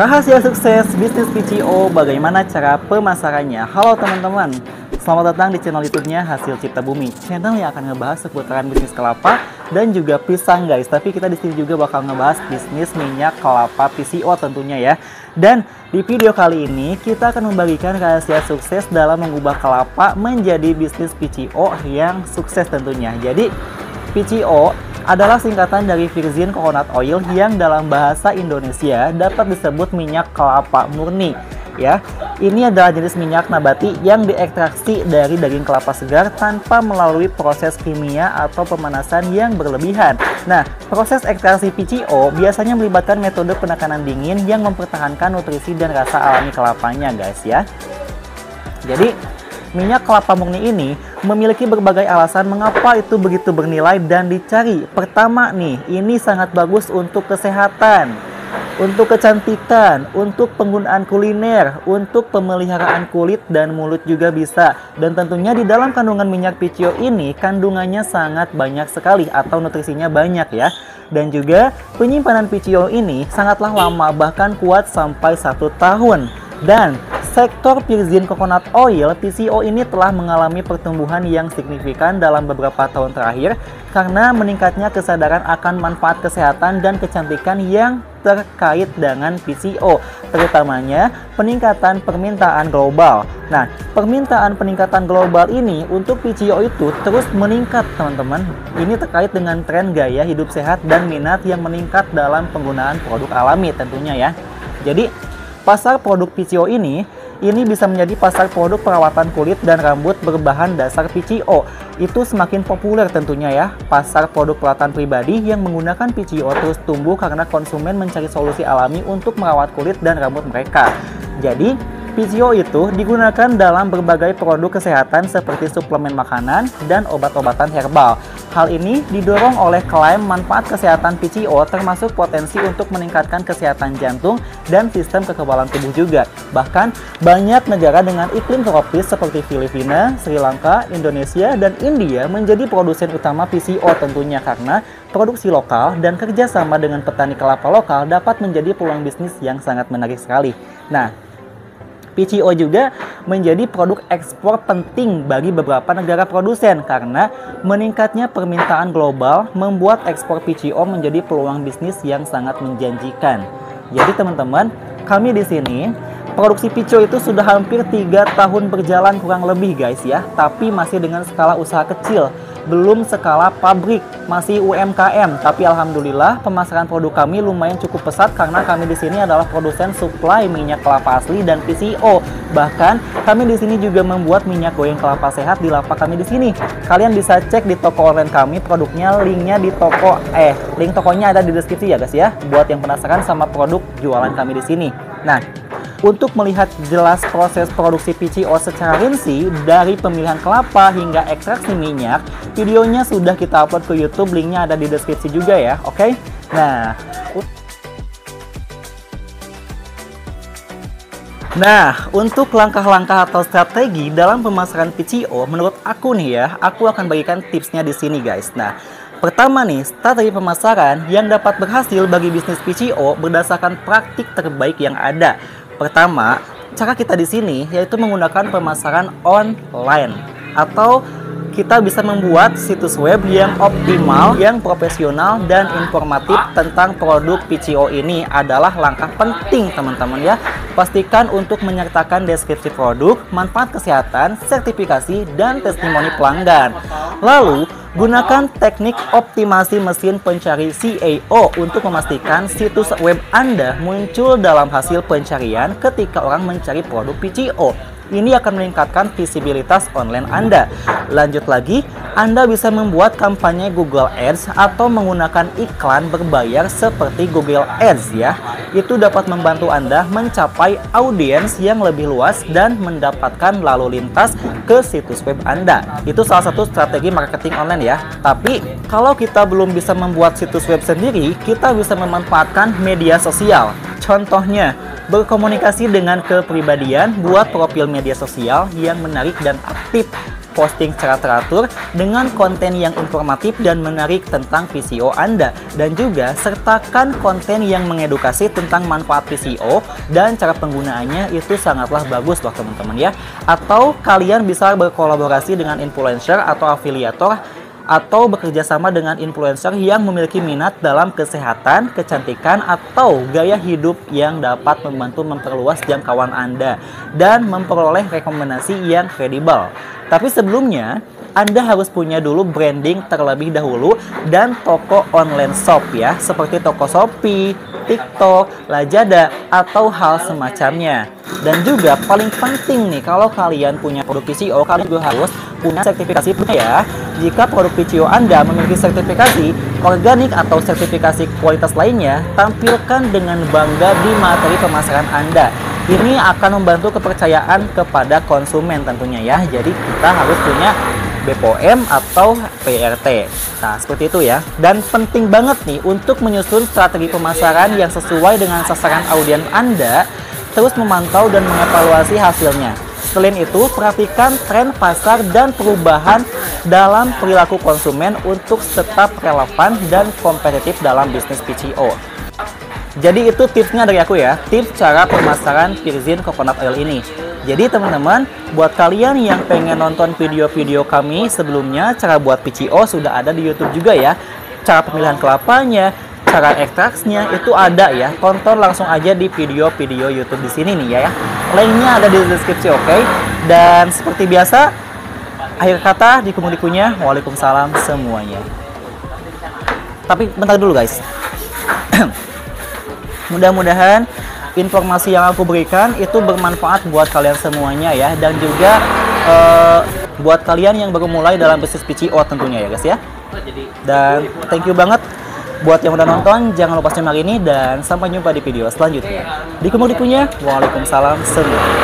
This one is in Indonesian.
Rahasia sukses bisnis PCO, bagaimana cara pemasarannya? Halo teman-teman, selamat datang di channel YouTube-nya Hasil Cipta Bumi. Channel yang akan ngebahas seputaran bisnis kelapa dan juga pisang guys. Tapi kita di sini juga bakal ngebahas bisnis minyak kelapa PCO tentunya ya. Dan di video kali ini kita akan membagikan rahasia sukses dalam mengubah kelapa menjadi bisnis PCO yang sukses tentunya. Jadi PCO adalah singkatan dari Virgin Coconut Oil yang dalam bahasa Indonesia dapat disebut minyak kelapa murni. Ya, ini adalah jenis minyak nabati yang diekstraksi dari daging kelapa segar tanpa melalui proses kimia atau pemanasan yang berlebihan. Nah, proses ekstraksi PCO biasanya melibatkan metode penekanan dingin yang mempertahankan nutrisi dan rasa alami kelapanya, guys ya. Jadi, minyak kelapa murni ini memiliki berbagai alasan mengapa itu begitu bernilai dan dicari. Pertama nih, ini sangat bagus untuk kesehatan, untuk kecantikan, untuk penggunaan kuliner, untuk pemeliharaan kulit dan mulut juga bisa. Dan tentunya di dalam kandungan minyak PCO ini kandungannya sangat banyak sekali atau nutrisinya banyak ya. Dan juga penyimpanan PCO ini sangatlah lama bahkan kuat sampai satu tahun. Dan Sektor Virgin Coconut Oil PCO ini telah mengalami pertumbuhan yang signifikan dalam beberapa tahun terakhir karena meningkatnya kesadaran akan manfaat kesehatan dan kecantikan yang terkait dengan PCO, terutamanya peningkatan permintaan global. Nah, permintaan peningkatan global ini untuk PCO itu terus meningkat, teman-teman. Ini terkait dengan tren gaya hidup sehat dan minat yang meningkat dalam penggunaan produk alami tentunya ya. Jadi, pasar produk PCO ini ini bisa menjadi pasar produk perawatan kulit dan rambut berbahan dasar PCO. Itu semakin populer tentunya ya. Pasar produk perawatan pribadi yang menggunakan PCO terus tumbuh karena konsumen mencari solusi alami untuk merawat kulit dan rambut mereka. Jadi, PCO itu digunakan dalam berbagai produk kesehatan seperti suplemen makanan dan obat-obatan herbal. Hal ini didorong oleh klaim manfaat kesehatan PCO termasuk potensi untuk meningkatkan kesehatan jantung dan sistem kekebalan tubuh juga. Bahkan banyak negara dengan iklim tropis seperti Filipina, Sri Lanka, Indonesia, dan India menjadi produsen utama PCO tentunya karena produksi lokal dan kerjasama dengan petani kelapa lokal dapat menjadi peluang bisnis yang sangat menarik sekali. Nah, PCO juga menjadi produk ekspor penting bagi beberapa negara produsen karena meningkatnya permintaan global membuat ekspor PCO menjadi peluang bisnis yang sangat menjanjikan. Jadi teman-teman, kami di sini produksi PCO itu sudah hampir tiga tahun berjalan kurang lebih guys ya, tapi masih dengan skala usaha kecil belum skala pabrik, masih UMKM. Tapi alhamdulillah pemasaran produk kami lumayan cukup pesat karena kami di sini adalah produsen supply minyak kelapa asli dan PCO. Bahkan kami di sini juga membuat minyak goreng kelapa sehat di lapak kami di sini. Kalian bisa cek di toko online kami produknya, linknya di toko eh link tokonya ada di deskripsi ya guys ya. Buat yang penasaran sama produk jualan kami di sini. Nah, untuk melihat jelas proses produksi PCO secara rinci dari pemilihan kelapa hingga ekstraksi minyak, videonya sudah kita upload ke YouTube, linknya ada di deskripsi juga ya, oke? Okay? Nah, Nah, untuk langkah-langkah atau strategi dalam pemasaran PCO, menurut aku nih ya, aku akan bagikan tipsnya di sini guys. Nah, pertama nih, strategi pemasaran yang dapat berhasil bagi bisnis PCO berdasarkan praktik terbaik yang ada. Pertama, cara kita di sini yaitu menggunakan pemasaran online atau kita bisa membuat situs web yang optimal, yang profesional dan informatif tentang produk PCO ini adalah langkah penting teman-teman ya. Pastikan untuk menyertakan deskripsi produk, manfaat kesehatan, sertifikasi, dan testimoni pelanggan. Lalu, Gunakan teknik optimasi mesin pencari CAO untuk memastikan situs web Anda muncul dalam hasil pencarian ketika orang mencari produk PCO. Ini akan meningkatkan visibilitas online Anda. Lanjut lagi, Anda bisa membuat kampanye Google Ads atau menggunakan iklan berbayar seperti Google Ads ya. Itu dapat membantu Anda mencapai audiens yang lebih luas dan mendapatkan lalu lintas ke situs web Anda. Itu salah satu strategi marketing online ya. Tapi kalau kita belum bisa membuat situs web sendiri, kita bisa memanfaatkan media sosial. Contohnya, berkomunikasi dengan kepribadian, buat profil media sosial yang menarik dan aktif. Posting secara teratur dengan konten yang informatif dan menarik tentang PCO Anda dan juga sertakan konten yang mengedukasi tentang manfaat PCO dan cara penggunaannya itu sangatlah bagus loh teman-teman ya. Atau kalian bisa berkolaborasi dengan influencer atau afiliator atau bekerja sama dengan influencer yang memiliki minat dalam kesehatan, kecantikan, atau gaya hidup yang dapat membantu memperluas jangkauan Anda dan memperoleh rekomendasi yang kredibel. Tapi sebelumnya, anda harus punya dulu branding terlebih dahulu dan toko online shop ya, seperti toko Shopee, TikTok, Lazada, atau hal semacamnya. Dan juga paling penting nih, kalau kalian punya produk PCO, kalian juga harus punya sertifikasi ya. Jika produk PCO Anda memiliki sertifikasi organik atau sertifikasi kualitas lainnya, tampilkan dengan bangga di materi pemasaran Anda. Ini akan membantu kepercayaan kepada konsumen tentunya ya. Jadi kita harus punya BPOM atau PRT. Nah, seperti itu ya. Dan penting banget nih untuk menyusun strategi pemasaran yang sesuai dengan sasaran audiens Anda, terus memantau dan mengevaluasi hasilnya. Selain itu, perhatikan tren pasar dan perubahan dalam perilaku konsumen untuk tetap relevan dan kompetitif dalam bisnis PCO. Jadi itu tipsnya dari aku ya, tips cara pemasaran Pirzin Coconut Oil ini. Jadi teman-teman, buat kalian yang pengen nonton video-video kami sebelumnya, cara buat PCO sudah ada di YouTube juga ya. Cara pemilihan kelapanya, cara ekstraksinya itu ada ya. Tonton langsung aja di video-video YouTube di sini nih ya. Linknya ada di deskripsi oke. Okay? Dan seperti biasa, akhir kata di kumudikunya, Waalaikumsalam semuanya. Tapi bentar dulu guys. Mudah-mudahan informasi yang aku berikan itu bermanfaat buat kalian semuanya ya dan juga uh, buat kalian yang baru mulai dalam bisnis PCO tentunya ya guys ya. Dan thank you banget buat yang udah nonton, jangan lupa simak ini dan sampai jumpa di video selanjutnya. Di kemudian Waalaikumsalam semua.